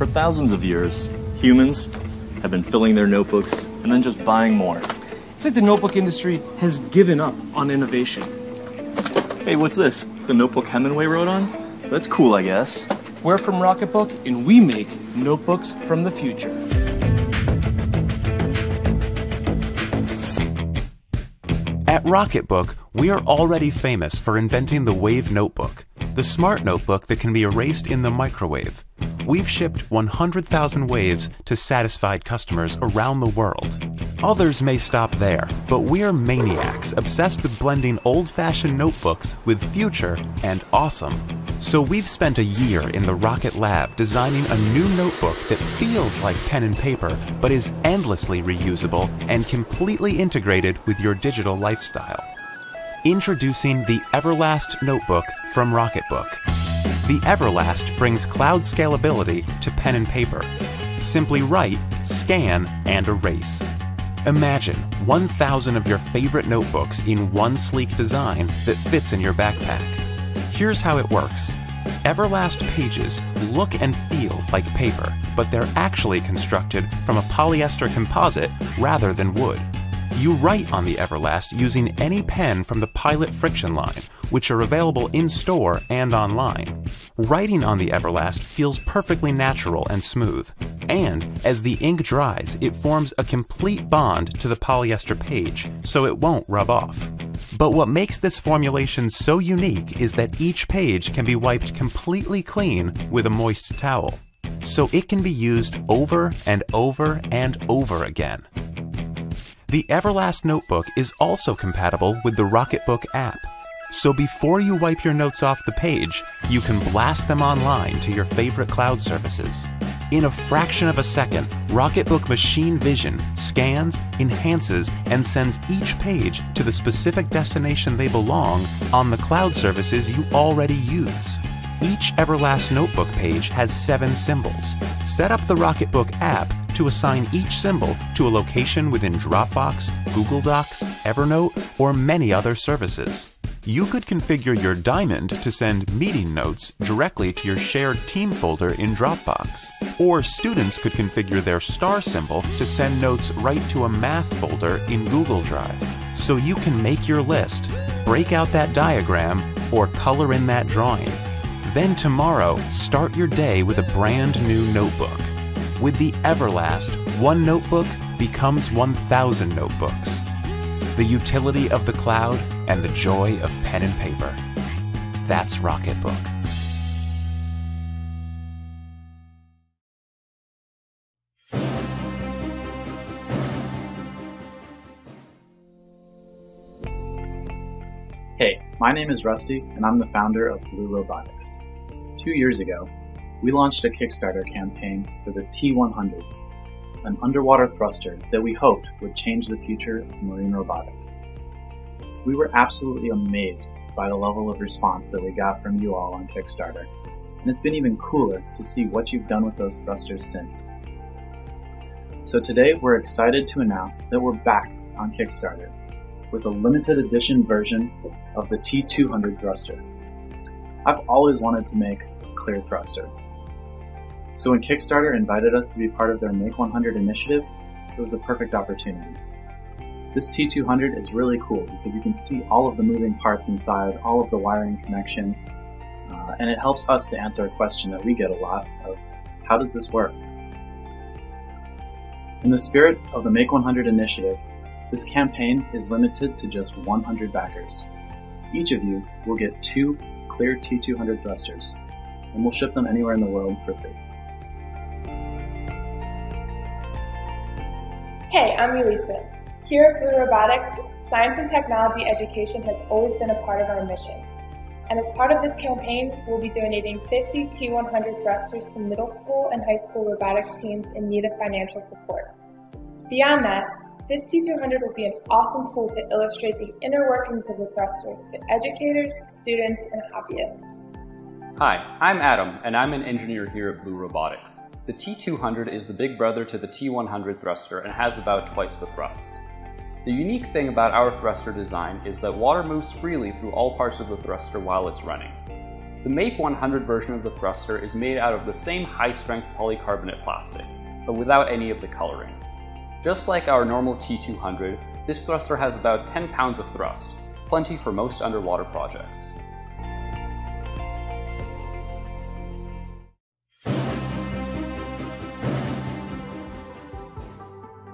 For thousands of years, humans have been filling their notebooks and then just buying more. It's like the notebook industry has given up on innovation. Hey, what's this? The notebook Hemingway wrote on? That's cool, I guess. We're from Rocketbook, and we make notebooks from the future. At Rocketbook, we are already famous for inventing the Wave Notebook, the smart notebook that can be erased in the microwave. We've shipped 100,000 waves to satisfied customers around the world. Others may stop there, but we're maniacs obsessed with blending old fashioned notebooks with future and awesome. So we've spent a year in the Rocket Lab designing a new notebook that feels like pen and paper, but is endlessly reusable and completely integrated with your digital lifestyle. Introducing the Everlast Notebook from Rocketbook. The Everlast brings cloud scalability to pen and paper. Simply write, scan, and erase. Imagine 1,000 of your favorite notebooks in one sleek design that fits in your backpack. Here's how it works. Everlast pages look and feel like paper, but they're actually constructed from a polyester composite rather than wood. You write on the Everlast using any pen from the Pilot Friction line, which are available in store and online. Writing on the Everlast feels perfectly natural and smooth, and as the ink dries, it forms a complete bond to the polyester page, so it won't rub off. But what makes this formulation so unique is that each page can be wiped completely clean with a moist towel, so it can be used over and over and over again. The Everlast Notebook is also compatible with the Rocketbook app. So before you wipe your notes off the page, you can blast them online to your favorite cloud services. In a fraction of a second, Rocketbook Machine Vision scans, enhances, and sends each page to the specific destination they belong on the cloud services you already use. Each Everlast Notebook page has seven symbols. Set up the Rocketbook app to assign each symbol to a location within Dropbox, Google Docs, Evernote, or many other services. You could configure your Diamond to send meeting notes directly to your shared team folder in Dropbox. Or students could configure their star symbol to send notes right to a math folder in Google Drive. So you can make your list, break out that diagram, or color in that drawing. Then tomorrow, start your day with a brand new notebook. With the Everlast, one notebook becomes 1,000 notebooks. The utility of the cloud and the joy of pen and paper. That's Rocketbook. Hey, my name is Rusty, and I'm the founder of Blue Robotics. Two years ago, we launched a Kickstarter campaign for the T100, an underwater thruster that we hoped would change the future of marine robotics. We were absolutely amazed by the level of response that we got from you all on Kickstarter, and it's been even cooler to see what you've done with those thrusters since. So today we're excited to announce that we're back on Kickstarter with a limited edition version of the T200 thruster. I've always wanted to make a clear thruster. So when Kickstarter invited us to be part of their Make 100 initiative, it was a perfect opportunity. This T200 is really cool because you can see all of the moving parts inside, all of the wiring connections, uh, and it helps us to answer a question that we get a lot of, how does this work? In the spirit of the Make 100 initiative, this campaign is limited to just 100 backers. Each of you will get two clear T200 thrusters, and we'll ship them anywhere in the world for free. Hey, I'm Elisa. Here at Blue Robotics, science and technology education has always been a part of our mission. And as part of this campaign, we'll be donating 50 T100 thrusters to middle school and high school robotics teams in need of financial support. Beyond that, this T200 will be an awesome tool to illustrate the inner workings of the thruster to educators, students, and hobbyists. Hi, I'm Adam, and I'm an engineer here at Blue Robotics. The T200 is the big brother to the T100 thruster and has about twice the thrust. The unique thing about our thruster design is that water moves freely through all parts of the thruster while it's running. The Make 100 version of the thruster is made out of the same high-strength polycarbonate plastic, but without any of the coloring. Just like our normal T200, this thruster has about 10 pounds of thrust, plenty for most underwater projects.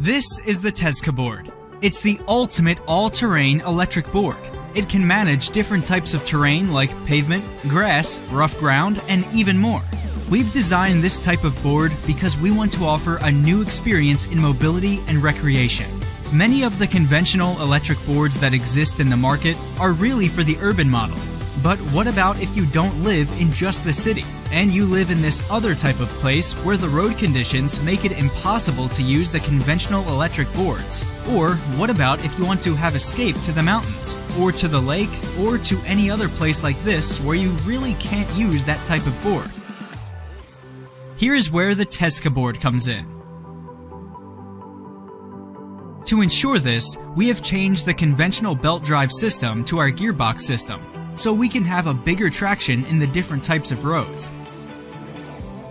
This is the Tezca board. It's the ultimate all-terrain electric board. It can manage different types of terrain like pavement, grass, rough ground, and even more. We've designed this type of board because we want to offer a new experience in mobility and recreation. Many of the conventional electric boards that exist in the market are really for the urban model. But what about if you don't live in just the city and you live in this other type of place where the road conditions make it impossible to use the conventional electric boards? Or what about if you want to have escape to the mountains or to the lake or to any other place like this where you really can't use that type of board? Here is where the Tezca board comes in. To ensure this, we have changed the conventional belt drive system to our gearbox system, so we can have a bigger traction in the different types of roads.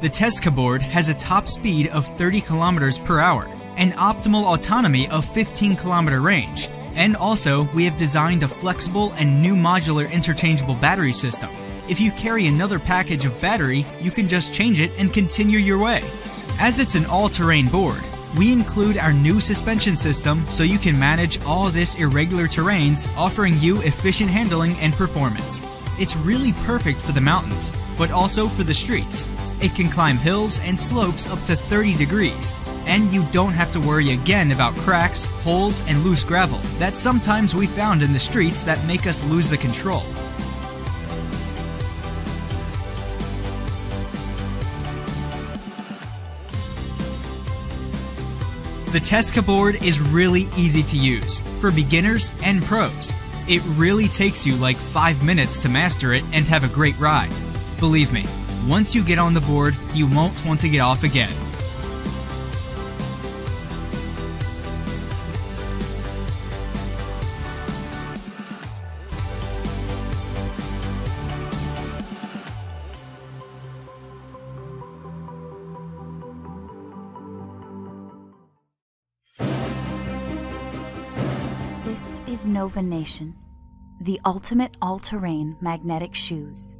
The Tezca board has a top speed of 30 kilometers per hour, an optimal autonomy of 15 kilometer range, and also we have designed a flexible and new modular interchangeable battery system. If you carry another package of battery, you can just change it and continue your way. As it's an all-terrain board, we include our new suspension system so you can manage all this irregular terrains, offering you efficient handling and performance. It's really perfect for the mountains, but also for the streets. It can climb hills and slopes up to 30 degrees, and you don't have to worry again about cracks, holes, and loose gravel that sometimes we found in the streets that make us lose the control. The Tezca board is really easy to use for beginners and pros. It really takes you like 5 minutes to master it and have a great ride. Believe me, once you get on the board, you won't want to get off again. This is Nova Nation, the ultimate all terrain magnetic shoes.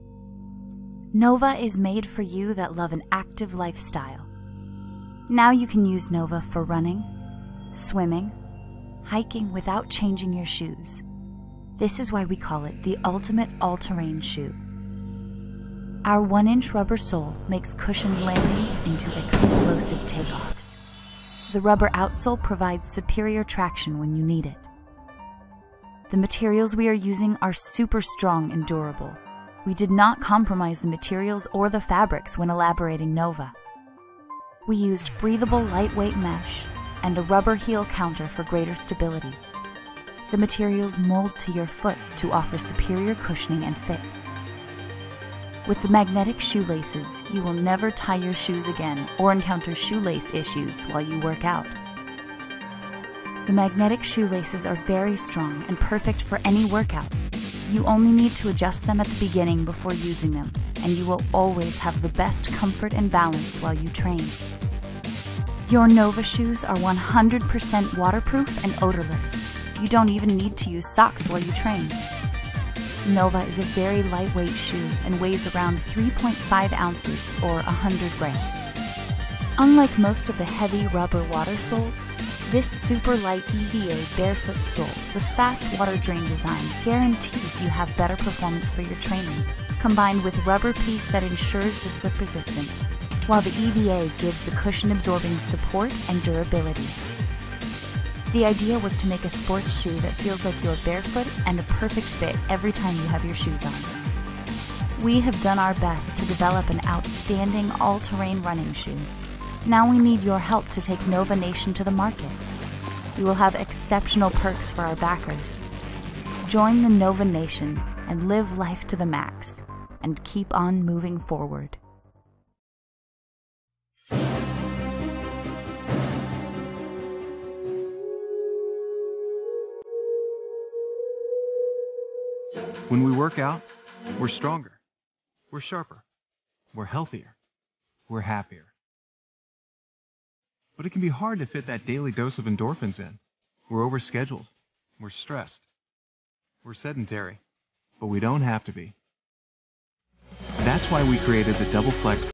Nova is made for you that love an active lifestyle. Now you can use Nova for running, swimming, hiking without changing your shoes. This is why we call it the ultimate all terrain shoe. Our one inch rubber sole makes cushioned landings into explosive takeoffs. The rubber outsole provides superior traction when you need it. The materials we are using are super strong and durable. We did not compromise the materials or the fabrics when elaborating Nova. We used breathable lightweight mesh and a rubber heel counter for greater stability. The materials mold to your foot to offer superior cushioning and fit. With the magnetic shoelaces, you will never tie your shoes again or encounter shoelace issues while you work out. The magnetic shoelaces are very strong and perfect for any workout. You only need to adjust them at the beginning before using them, and you will always have the best comfort and balance while you train. Your Nova shoes are 100% waterproof and odorless. You don't even need to use socks while you train. Nova is a very lightweight shoe and weighs around 3.5 ounces or 100 grams. Unlike most of the heavy rubber water soles, this super light EVA barefoot sole with fast water drain design guarantees you have better performance for your training, combined with rubber piece that ensures the slip resistance, while the EVA gives the cushion absorbing support and durability. The idea was to make a sports shoe that feels like you're barefoot and a perfect fit every time you have your shoes on. We have done our best to develop an outstanding all terrain running shoe now we need your help to take Nova Nation to the market. We will have exceptional perks for our backers. Join the Nova Nation and live life to the max, and keep on moving forward. When we work out, we're stronger. We're sharper. We're healthier. We're happier. But it can be hard to fit that daily dose of endorphins in. We're overscheduled. We're stressed. We're sedentary. But we don't have to be. That's why we created the DoubleFlex